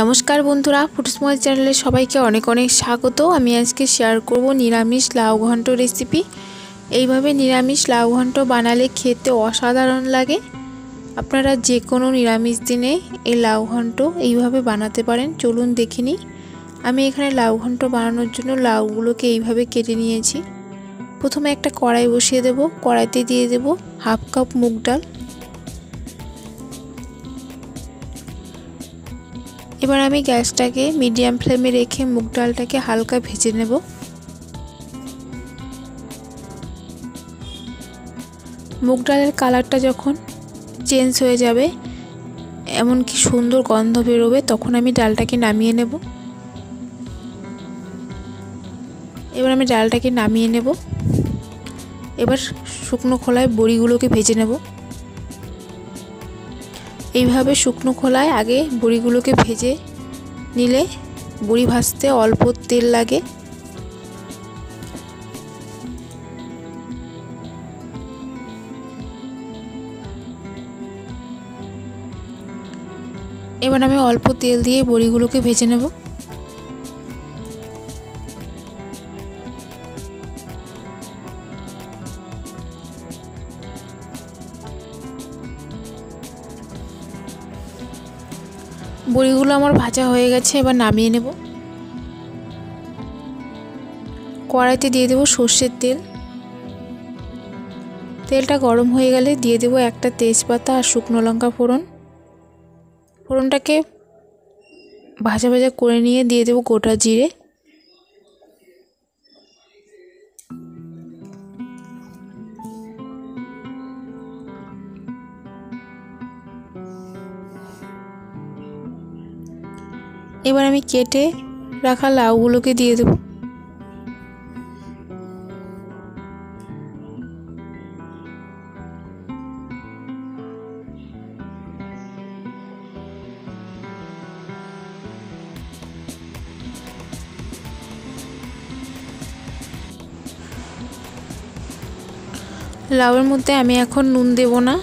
নমস্কার বন্ধুরা ফুটসময় চ্যানেলে সবাইকে অনেক অনেক স্বাগত। আমি আজকে শেয়ার করব নিরামিষ লাউ ঘন্ট রেসিপি এইভাবে নিরামিষ লাউ ঘন্ট বানালে খেতে অসাধারণ লাগে। আপনারা যে কোনো নিরামিষ দিনে এই লাউ ঘন্ট এইভাবে বানাতে পারেন। চলুন দেখে নিই। আমি এখানে লাউ ঘন্ট বানানোর জন্য লাউগুলোকে এইভাবে কেটে নিয়েছি। প্রথমে একটা কড়াই বসিয়ে দেব। কড়াইতে দিয়ে দেব হাফ কাপ মুগ ডাল। এবার আমি গ্যাসটাকে মিডিয়াম ফ্লেমে রেখে মুগ ডালটাকে হালকা ভেজে নেব। মুগ ডালের কালারটা যখন চেঞ্জ হয়ে যাবে এমন কি সুন্দর গন্ধ বেরোবে, তখন আমি ডালটাকে নামিয়ে নেব। এবার আমি ডালটাকে নামিয়ে নেব। এবার শুকনো খোলায় বড়িগুলোকে ভেজে নেব। এইভাবে শুকনো খোলায় আগে বড়িগুলোকে ভেজে নিলে বড়ি ভাজতে অল্প তেল লাগে। এবার আমি অল্প তেল দিয়ে বড়িগুলোকে ভেজে নেব। বড়িগুলো আমার ভাজা হয়ে গেছে, এবার নামিয়ে নেব। কড়াইতে দিয়ে দেব সর্ষের তেল। তেলটা গরম হয়ে গেলে দিয়ে দেব একটা তেজপাতা আর শুকনো লঙ্কা ফোড়ন। ফোড়নটাকে ভাজা ভাজা করে নিয়ে দিয়ে দেব গোটা জিরে। এবার আমি কেটে রাখা লাউগুলোকে দিয়ে দেবো। লাউয়ের মধ্যে আমি এখন নুন দেব না।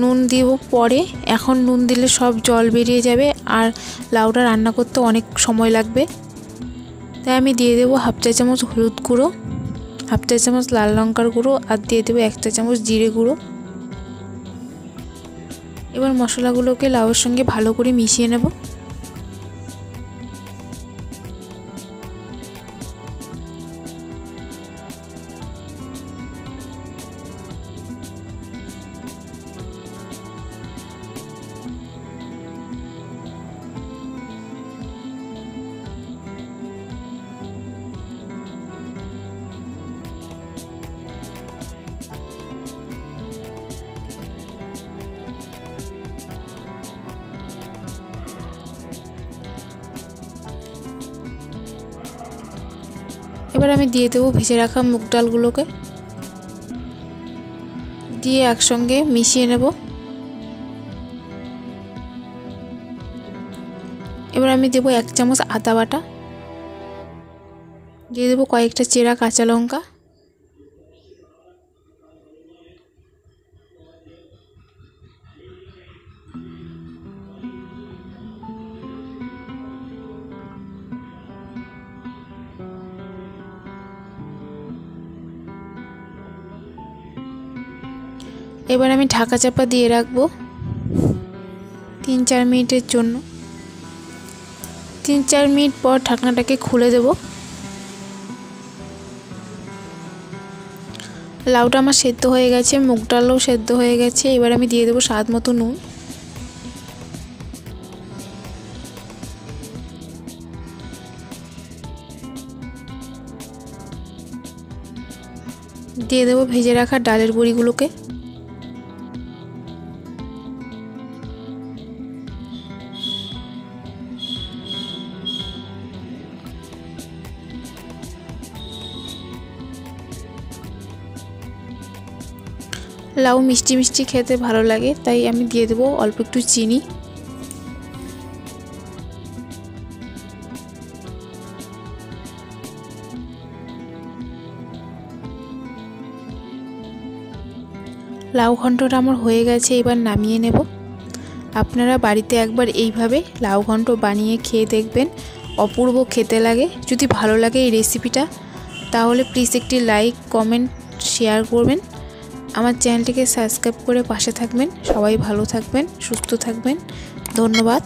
নুন দিব পরে এখন নুন দিলে সব জল বেরিয়ে যাবে আর লাউটা রান্না করতে অনেক সময় লাগবে। তাই আমি দিয়ে দেবো হাফ চা চামচ হলুদ গুঁড়ো, হাফ চা চামচ লাল লঙ্কার গুঁড়ো আর দিয়ে দেবো এক চা চামচ জিরে গুঁড়ো। এবার মশলাগুলোকে লাউয়ের সঙ্গে ভালো করে মিশিয়ে নেব। এবার আমি দিয়ে দেবো ভেজে রাখা মুগ ডালগুলোকে। দিয়ে একসঙ্গে মিশিয়ে নেব। এবার আমি দেবো এক চামচ আদা বাটা। দিয়ে দেবো কয়েকটা চেরা কাঁচা লঙ্কা। এবার আমি ঢাকা চাপা দিয়ে রাখব তিন চার মিনিটের জন্য। তিন চার মিনিট পর ঢাকনাটাকে খুলে দেব। লাউটা আমার সেদ্ধ হয়ে গেছে, মুগ ডালও সেদ্ধ হয়ে গেছে, এবার আমি দিয়ে দেবো স্বাদ মতো নুন। দিয়ে দেবো ভেজে রাখা ডালের বড়িগুলোকে লাউ মিষ্টি মিষ্টি খেতে ভালো লাগে, তাই আমি দিয়ে দেবো অল্প একটু চিনি। লাউ ঘন্টটা আমার হয়ে গেছে, এবার নামিয়ে নেব। আপনারা বাড়িতে একবার এইভাবে লাউ ঘন্ট বানিয়ে খেয়ে দেখবেন, অপূর্ব খেতে লাগে। যদি ভালো লাগে এই রেসিপিটা তাহলে প্লিজ একটি লাইক কমেন্ট শেয়ার করবেন। আমার চ্যানেলটিকে সাবস্ক্রাইব করে পাশে থাকবেন সবাই ভালো থাকবেন সুস্থ থাকবেন। ধন্যবাদ।